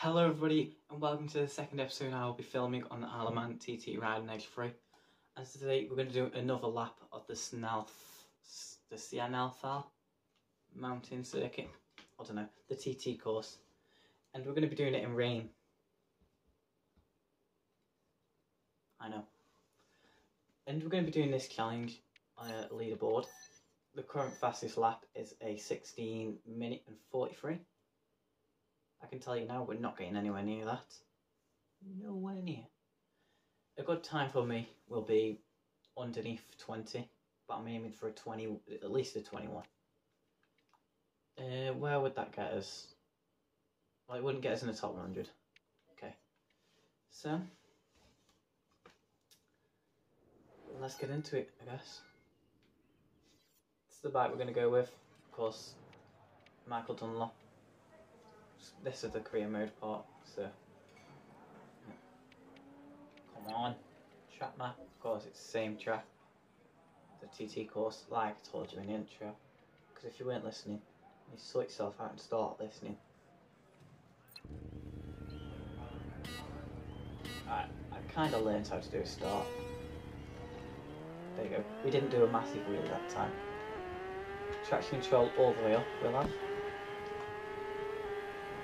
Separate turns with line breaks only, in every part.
Hello everybody and welcome to the second episode I will be filming on the Isle of Man TT Ride on Edge 3 and today we're going to do another lap of the Snalf, the Sianalthal mountain circuit, I don't know, the TT course and we're going to be doing it in rain. I know. And we're going to be doing this challenge on a leaderboard. The current fastest lap is a 16 minute and 43. I can tell you now, we're not getting anywhere near that. Nowhere near. A good time for me will be underneath 20, but I'm aiming for a 20, at least a 21. Uh, where would that get us? Well, it wouldn't get us in the top 100. Okay. So, let's get into it, I guess. It's the bike we're going to go with. Of course, Michael Dunlop this is the career mode part, so come on, track map. Of course, it's the same track, the TT course, like I told you in the intro. Because if you weren't listening, you sort yourself out and start listening. I I kind of learned how to do a start. There you go. We didn't do a massive wheel that time. Traction control all the way up, we'll have.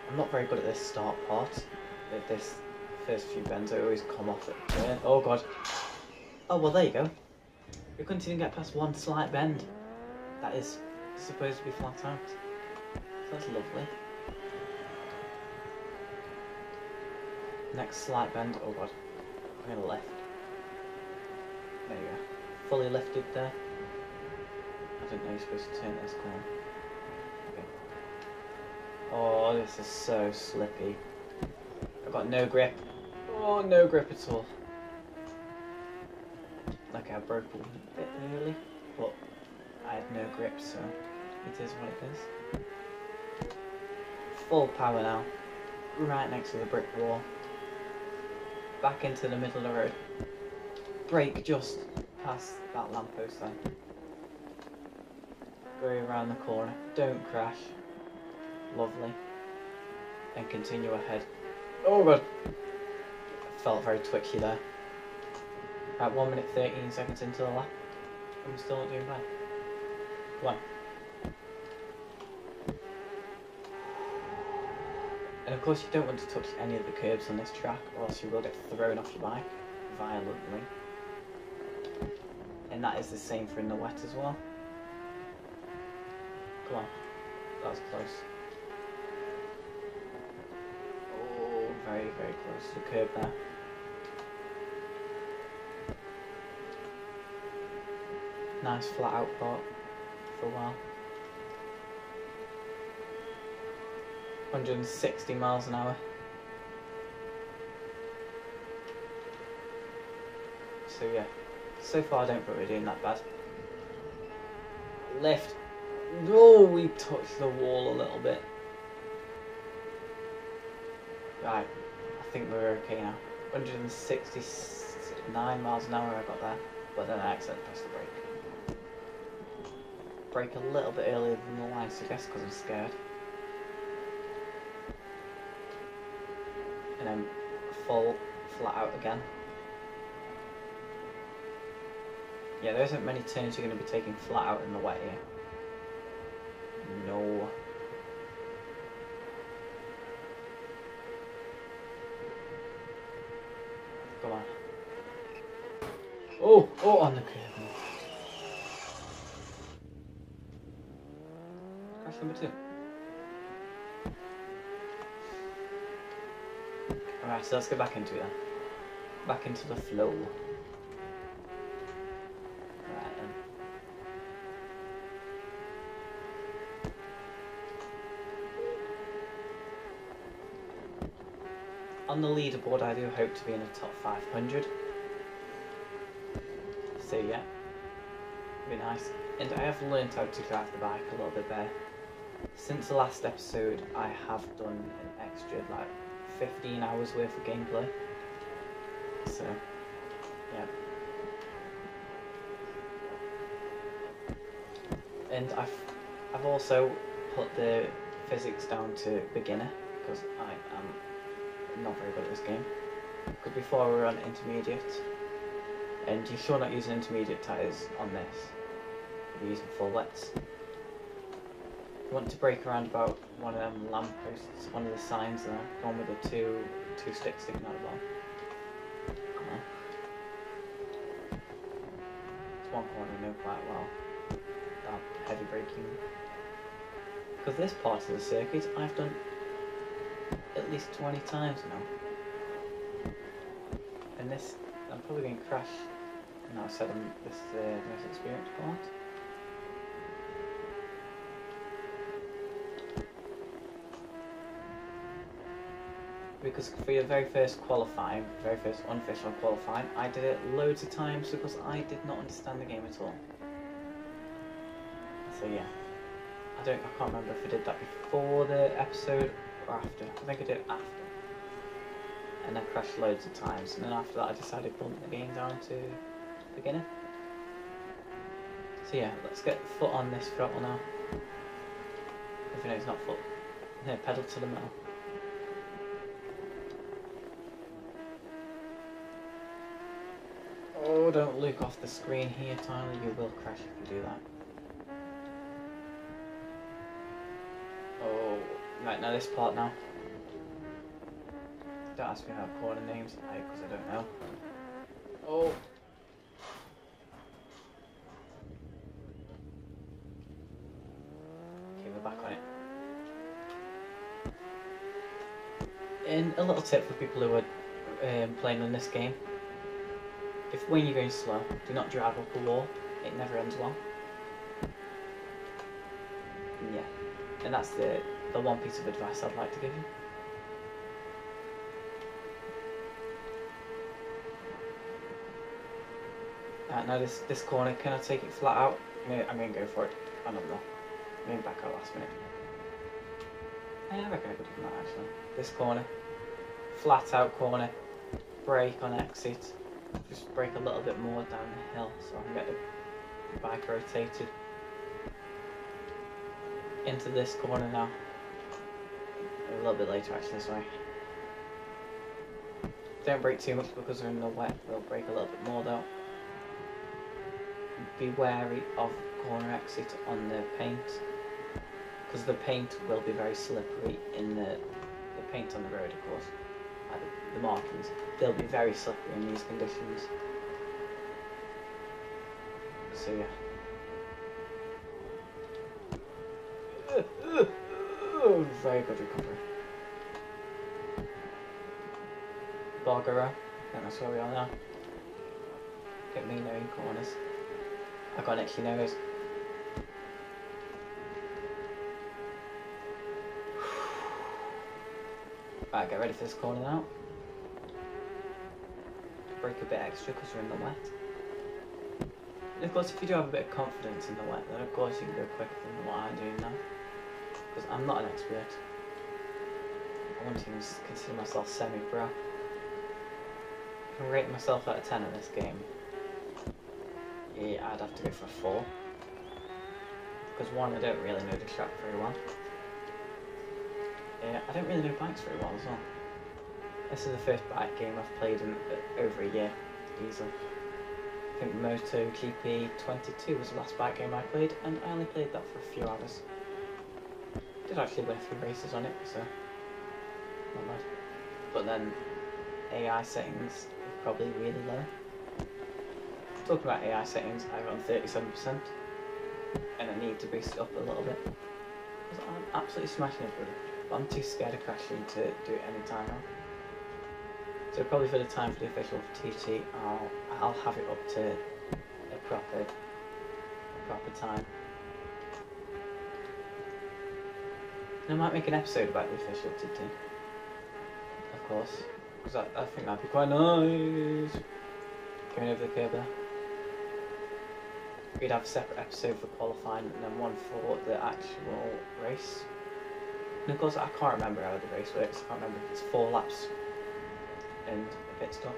I'm not very good at this start part. With this first few bends, I always come off it. Oh god. Oh well, there you go. We couldn't even get past one slight bend. That is supposed to be flat out. So that's lovely. Next slight bend. Oh god. I'm gonna lift. There you go. Fully lifted there. I didn't know you're supposed to turn this corner. Oh, this is so slippy. I've got no grip. Oh, no grip at all. Like I broke a bit early, but I had no grip, so it is what it is. Full power now. Right next to the brick wall. Back into the middle of the road. Brake just past that lamppost then. Go around the corner. Don't crash. Lovely. And continue ahead. Oh god! Felt very twitchy there. At 1 minute 13 seconds into the lap. I'm still not doing bad. Come on. And of course you don't want to touch any of the curbs on this track or else you will get thrown off your bike violently. And that is the same for in the wet as well. Come on. That was close. Very, very close to the curb there. Nice flat out part for a while. 160 miles an hour. So yeah, so far I don't think we're doing that bad. Left. Oh, we touched the wall a little bit. Right, I think we're okay now. 169 miles an hour I got there, but then I accidentally pressed the brake. Brake a little bit earlier than the line I suggests because I'm scared. And then full flat out again. Yeah, there isn't many turns you're going to be taking flat out in the wet here. No. Come on. Oh, oh, on the curve. Crash number two. So let's get back into it. Back into the flow. On the leaderboard, I do hope to be in the top 500. So yeah, be nice. And I have learned how to drive the bike a little bit better. Since the last episode, I have done an extra like 15 hours worth of gameplay. So, yeah. And I've, I've also put the physics down to beginner because I am not very good at this game. Because before we were on intermediate, and you should not use intermediate tyres on this. You're using full wets. Want to brake around about one of them lampposts, one of the signs there, the one with the two two sticks sticking out of the Come. It's one corner I know quite well. Heavy braking. Because this part of the circuit I've done at least 20 times now. And this, I'm probably going to crash. No, I said I'm, this is the most experienced part. Because for your very first qualifying, very first unofficial qualifying, I did it loads of times because I did not understand the game at all. So yeah. I don't, I can't remember if I did that before the episode or after. I think I did it after. And I crashed loads of times, and then after that I decided to bump the game down to beginner. So yeah, let's get foot on this throttle now. If you know it's not foot. No, pedal to the metal. Oh, don't look off the screen here, Tyler. You will crash if you do that. Oh, right, now this part now. Don't ask me how corner names, because I don't know. Oh. Okay, we're back on it. And a little tip for people who are um, playing on this game. If when you're going slow, do not drive up a wall. It never ends well. Yeah. And that's the, the one piece of advice I'd like to give you. Right, now this, this corner, can I take it flat out? I'm I'm gonna go for it. I don't know. I'm going back out last minute. I reckon I could do that actually. This corner. Flat out corner. Brake on exit. Just break a little bit more down the hill so I can get the bike rotated into this corner now. A little bit later actually, this way. Don't brake too much because we're in the wet, we'll brake a little bit more though. Be wary of corner exit on the paint because the paint will be very slippery in the, the paint on the road of course. The, markings, they'll be very slippery in these conditions. So yeah. Very good recovery. Barregarrow, that's where we are now. Get me knowing corners. I got next to nose. Right, get ready for this corner now. Break a bit extra because we're in the wet. And of course, if you do have a bit of confidence in the wet, then of course you can go quicker than what I'm doing now. Because I'm not an expert. I want to consider myself semi-pro. I'm rating myself out of 10 in this game, yeah, I'd have to go for a 4. Because one, I don't really know the track very well. I don't really know bikes very well as well. This is the first bike game I've played in over a year, easily. I think MotoGP 22 was the last bike game I played, and I only played that for a few hours. Did actually win a few races on it, so not bad. But then AI settings is probably really low. Talking about AI settings, I on 37%, and I need to boost it up a little bit. I'm absolutely smashing it, I'm too scared of crashing to do it any time now. So probably for the time for the official TT, I'll I'll have it up to a proper a proper time. And I might make an episode about the official TT, of course, because I, I think that'd be quite nice. Going over the curb there. We'd have a separate episode for qualifying and then one for the actual race. Course, I can't remember how the race works. I can't remember if it's four laps and a pit stop.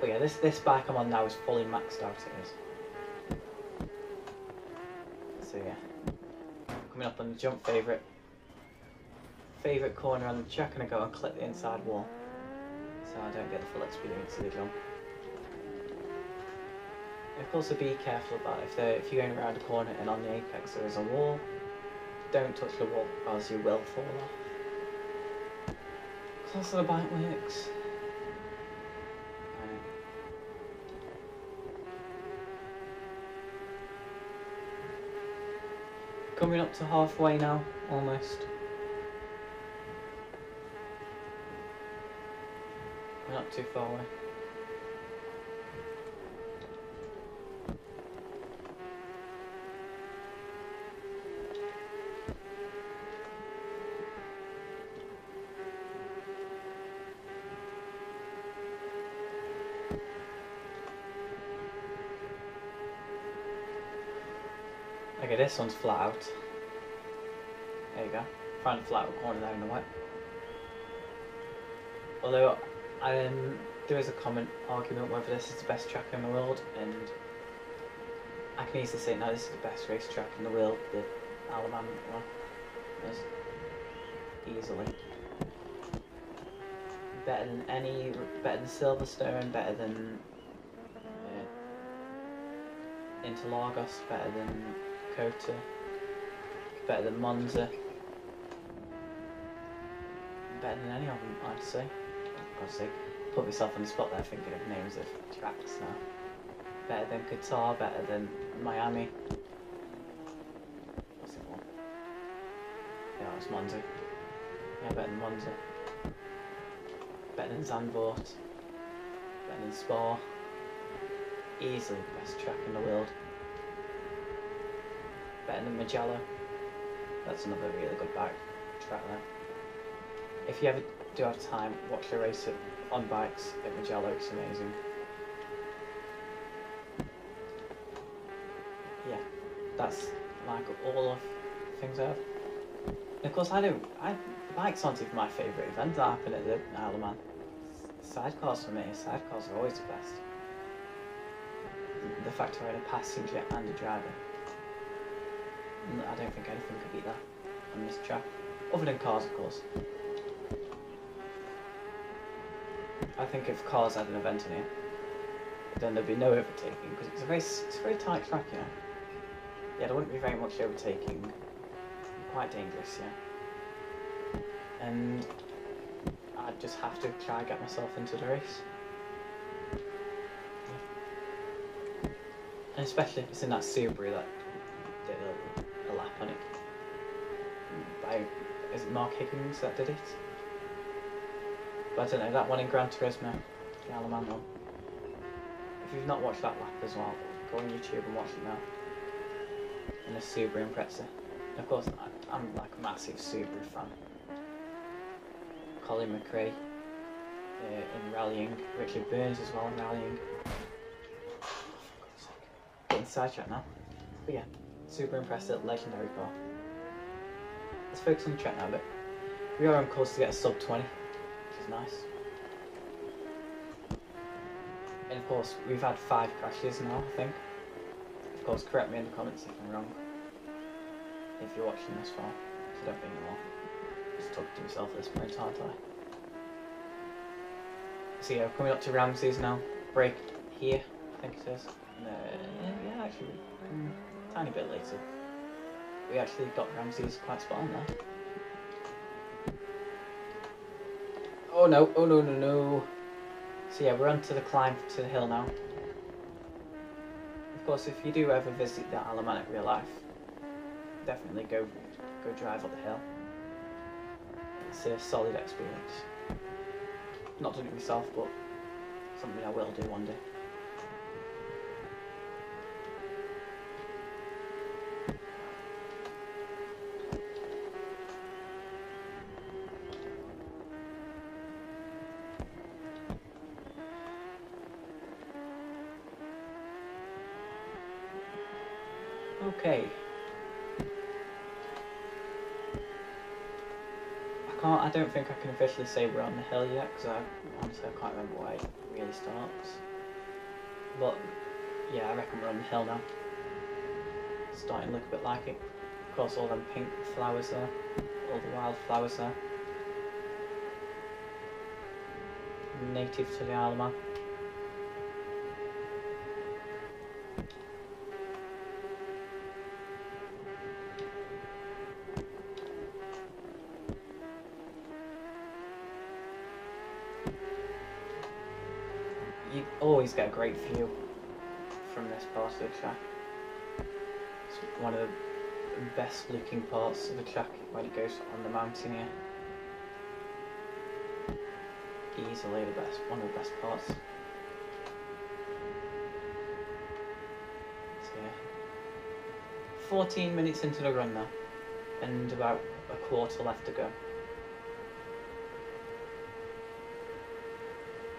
But yeah, this this bike I'm on now is fully maxed out. It is. So yeah, coming up on the jump favourite. favourite corner on the track and I go and clip the inside wall. So I don't get the full experience of the jump. Of course, be careful about if, if you're going around a corner and on the apex there is a wall, don't touch the wall because you will fall off. Because that's how the bike works. Coming up to halfway now, almost. We're not too far away. Okay, this one's flat out. There you go. Find a flat out corner there in the white. Although, um, there is a common argument whether this is the best track in the world, and I can easily say no, this is the best race track in the world, the Isle of Man one. Is easily. Better than any, better than Silverstone, better than uh, Interlagos, better than COTA, better than Monza, better than any of them, I'd say. God's sake, put myself on the spot there thinking of names of tracks now. Better than Qatar, better than Miami. What's the one? Yeah, it's Monza. Yeah, better than Monza. Better than Zandvoort. Better than Spa. Easily the best track in the world better than Mugello. That's another really good bike track there. If you ever do have time, watch the race on bikes at Mugello, it's amazing. Yeah, that's like all of things I have. And of course, I don't. I bikes aren't even my favourite event that happen at the Isle of Man. Sidecars for me, sidecars are always the best. The fact of having a passenger and a driver. Mm, I don't think anything could beat that on this track. Other than cars, of course. I think if cars had an event in here, then there'd be no overtaking because it's a very it's a very tight track, you know. Yeah, there wouldn't be very much overtaking. Quite dangerous, yeah. And I'd just have to try and get myself into the race. And especially if it's in that Subaru that did a, a lap on it. By, is it Mark Higgins that did it? But I don't know, that one in Gran Turismo, the Isle of Man one. If you've not watched that lap as well, go on YouTube and watch it now. In a Subaru Impreza. Of course, I'm like a massive Subaru fan. Colin McRae uh, in rallying, Richard Burns as well in rallying. Getting sidetracked now. But yeah, super impressive, legendary car. Let's focus on the track now a bit. We are on course to get a sub 20, which is nice. And of course, we've had five crashes now, I think. Of course, correct me in the comments if I'm wrong. If you're watching this far, so don't be anymore. Just talking to myself at this point, aren't I? So yeah, coming up to Ramsey's now. Break here, I think it is. Uh, yeah, actually, tiny bit later. We actually got Ramsey's quite spot on there. Oh no, oh no, no, no. So yeah, we're on to the climb to the hill now. Of course, if you do ever visit the Isle of Man real life, definitely go go drive up the hill. It's a solid experience. Not done it myself, but something I will do one day. okay. I can't, I don't think I can officially say we're on the hill yet, because I honestly I can't remember where it really starts. But, yeah, I reckon we're on the hill now. Starting to look a bit like it. Of course, all them pink flowers there, all the wild flowers there. Native to the Isle of Man. You oh, always get a great view from this part of the track. It's one of the best looking parts of the track when it goes on the mountain here. Easily the best, one of the best parts. So yeah. 14 minutes into the run now, and about a quarter left to go.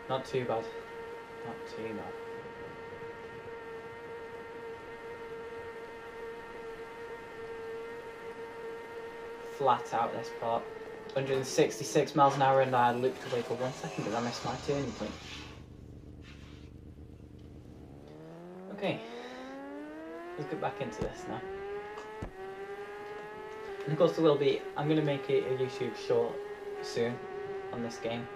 Not too bad. Not bad. Flat out this part. 166 miles an hour and I looped away for one second because I missed my turning point. Okay, let's get back into this now. And of course there will be, I'm going to make a, a YouTube short soon on this game.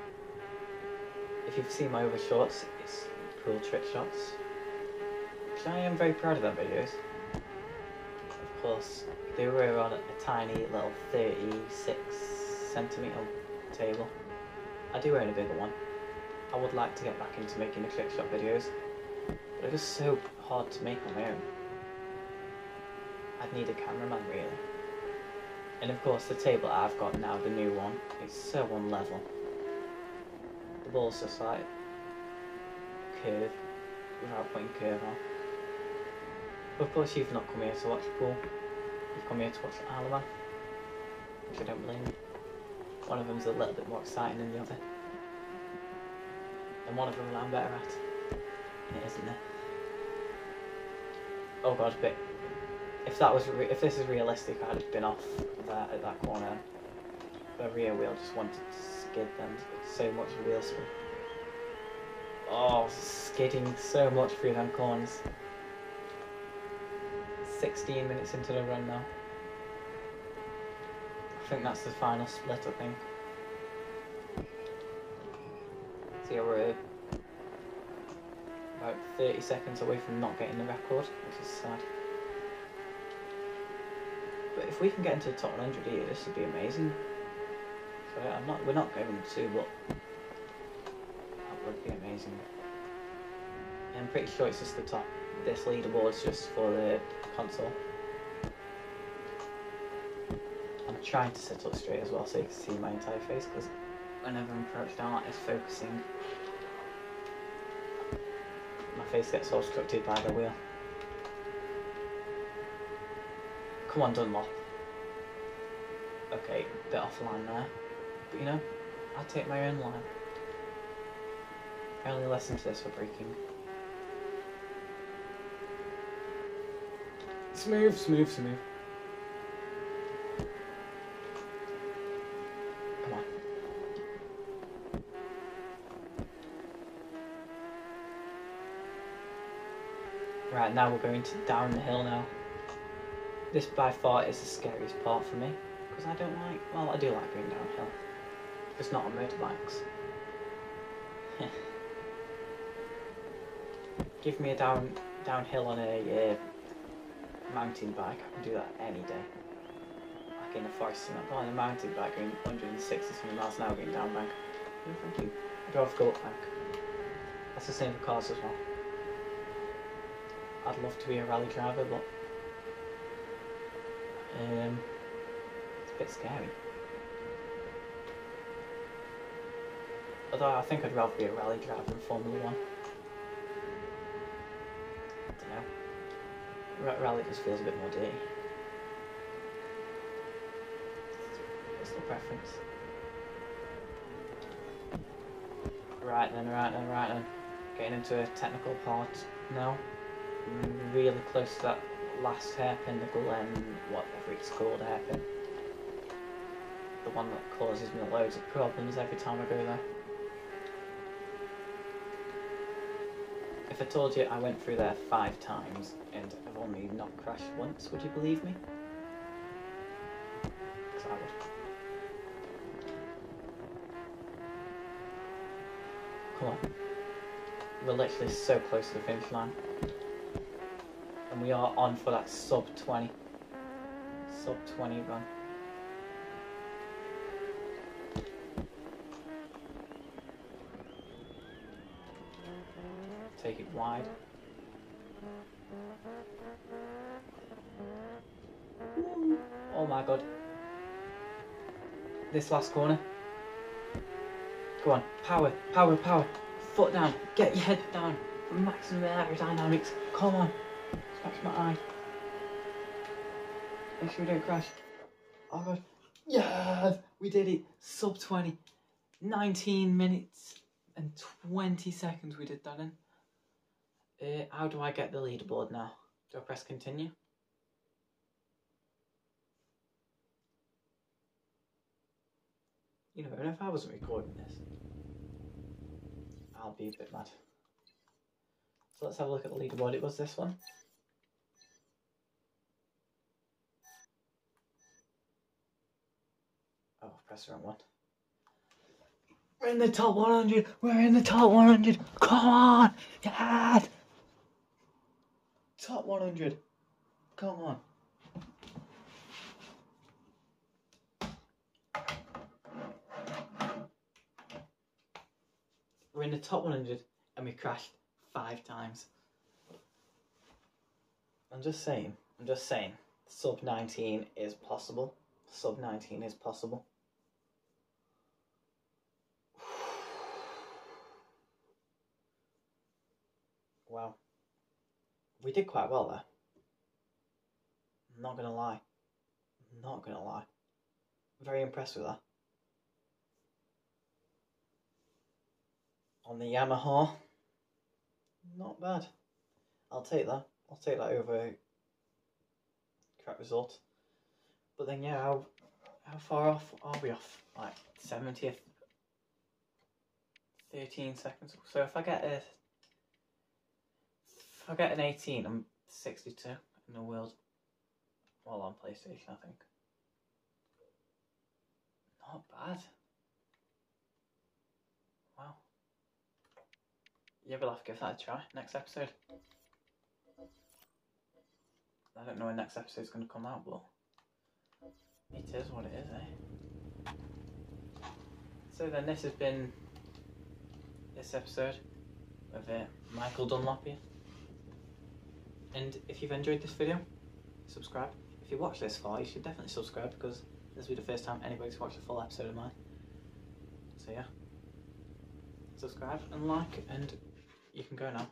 If you've seen my other shorts, it's cool trick shots. Which I am very proud of them videos. Of course, they were on a tiny little 36 centimetre table. I do own a bigger one. I would like to get back into making the trick shot videos, but they're just so hard to make on my own. I'd need a cameraman really. And of course the table I've got now, the new one, is so unlevel. The ball's just like curve without putting curve on. Of course you've not come here to watch pool. You've come here to watch Man. Which I don't blame you. One of them's a little bit more exciting than the other. And one of them I'm better at. It isn't it? Oh god, but if that was if this is realistic, I'd have been off there at that corner. The rear wheel just wanted to them. So much wheel spin. Oh, skidding so much through them corners. 16 minutes into the run now. I think that's the final split, I think. So yeah, we're about 30 seconds away from not getting the record, which is sad. But if we can get into the top 100 here, this would be amazing. So I'm not, we're not going to, but that would be amazing. I'm pretty sure it's just the top. This leaderboard's just for the console. I'm trying to sit up straight as well so you can see my entire face because whenever I'm crouched down this focusing, my face gets obstructed by the wheel. Come on, Dunlop. Okay, bit offline there. But you know, I'll take my own line. I only listen to this for breaking. Smooth, smooth, smooth. Come on. Right, now we're going to down the hill now. This by far is the scariest part for me. Because I don't like, well I do like going downhill. Just not on motorbikes. Give me a down downhill on a uh, mountain bike, I can do that any day. Like in the forest, I'm not on a mountain bike going 160 something miles an hour going down bank. No, thank you. Rather go up bank. That's the same for cars as well. I'd love to be a rally driver, but um, it's a bit scary. Although I think I'd rather be a rally driver than Formula One. I don't know. Rally just feels a bit more dirty. Personal preference. Right then, right then, right then. Getting into a technical part now. Really close to that last hairpin, the Glen, whatever it's called, hairpin. The one that causes me loads of problems every time I go there. If I told you I went through there five times and I've only not crashed once, would you believe me? 'Cause I would. Come on. We're literally so close to the finish line. And we are on for that sub 20. Sub 20 run. Take it wide. Oh my god. This last corner. Go on, power, power, power. Foot down, get your head down. Maximum aerodynamics. Come on. Scratch my eye. Make sure we don't crash. Oh god. Yes! We did it. Sub 20. 19 minutes and 20 seconds we did that in. Uh, how do I get the leaderboard now? Do I press continue? You know, even if I wasn't recording this, I'll be a bit mad. So let's have a look at the leaderboard. It was this one. Oh, press the wrong one. We're in the top 100. We're in the top 100. Come on. Yes. Top 100. Come on. We're in the top 100 and we crashed five times. I'm just saying, I'm just saying, sub 19 is possible. Sub 19 is possible. Wow. We did quite well there. I'm not gonna lie. I'm not gonna lie. I'm very impressed with that. On the Yamaha, not bad. I'll take that. I'll take that over crap result. But then yeah, how how far off are we off? Like seventieth, thirteen seconds. So if I get a if I get an eighteen, I'm sixty-two in the world. Well, on PlayStation, I think. Not bad. Wow. Yeah, we'll have to give that a try next episode. I don't know when next episode's going to come out, but it is what it is, eh? So then, this has been this episode of uh, Michael Dunlop. And if you've enjoyed this video, subscribe. If you watched this far, you should definitely subscribe because this will be the first time anybody's watched a full episode of mine. So yeah, subscribe and like, and you can go now.